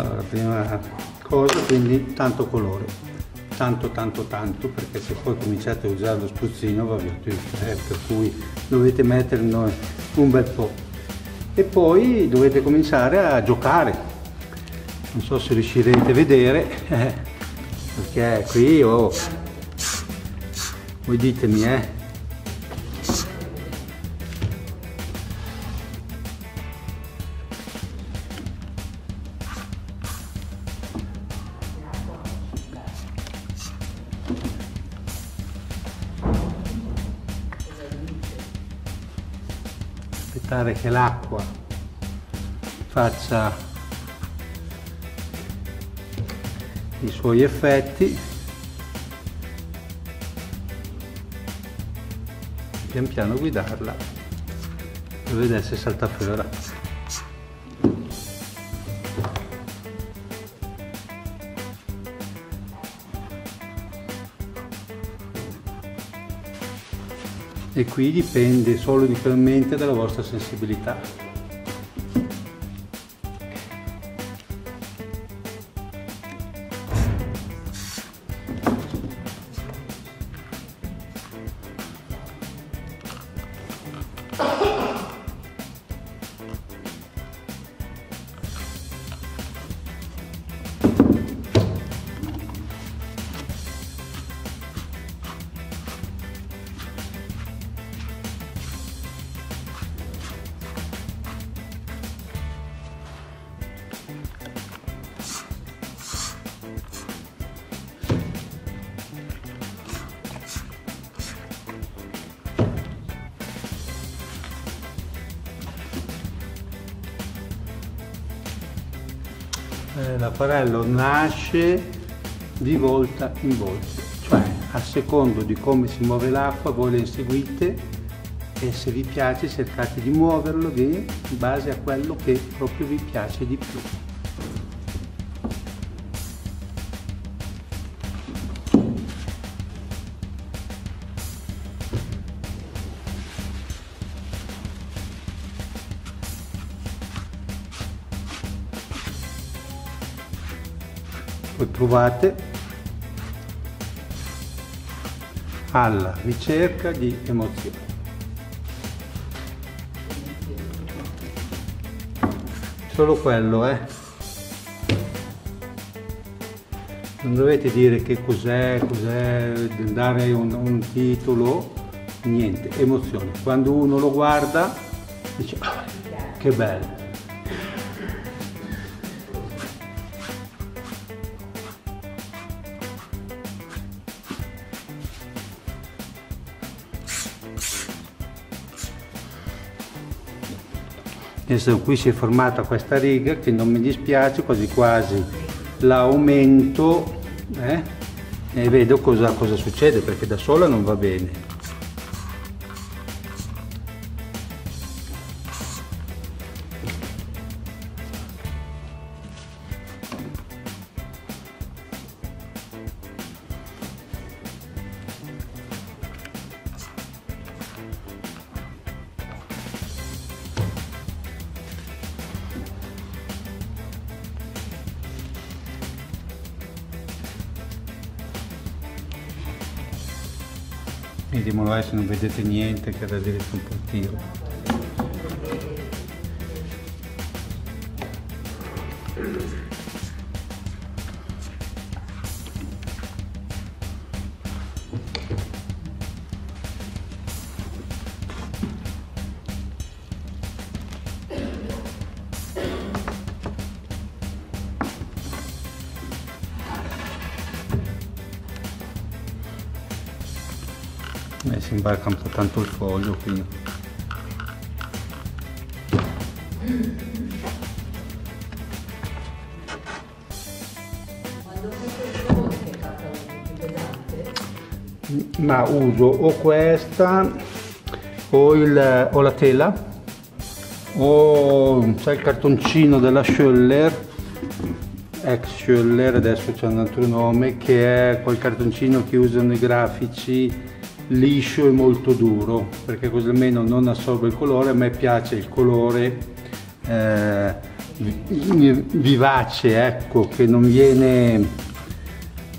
Allora prima cosa quindi tanto colore. Tanto tanto tanto perché se poi cominciate a usare lo spruzzino va via tutto eh, per cui dovete metterne un bel po' e poi dovete cominciare a giocare. Non so se riuscirete a vedere eh, perché qui oh, voi ditemi eh aspettare che l'acqua faccia i suoi effetti. Pian piano guidarla per vedere se salta fuori e qui dipende solo unicamente dalla vostra sensibilità. L'apparello nasce di volta in volta, cioè a secondo di come si muove l'acqua voi le inseguite e se vi piace cercate di muoverlo in base a quello che proprio vi piace di più. Poi provate alla ricerca di emozioni. Solo quello, eh. Non dovete dire che cos'è, cos'è, dare un, un titolo, niente, emozione. Quando uno lo guarda dice, oh, che bello adesso qui si è formata questa riga che non mi dispiace quasi quasi la aumento eh, e vedo cosa, cosa succede perché da sola non va bene vediamolo adesso non vedete niente che era diretto un po' tiro si imbarca un po' tanto il foglio qui. Ma uso o questa o, il, o la tela o sai, il cartoncino della Schöller ex Schöller adesso c'è un altro nome che è quel cartoncino che usano i grafici liscio e molto duro perché così almeno non assorbe il colore a me piace il colore eh, vivace ecco che non viene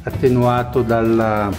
attenuato dalla,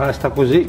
basta così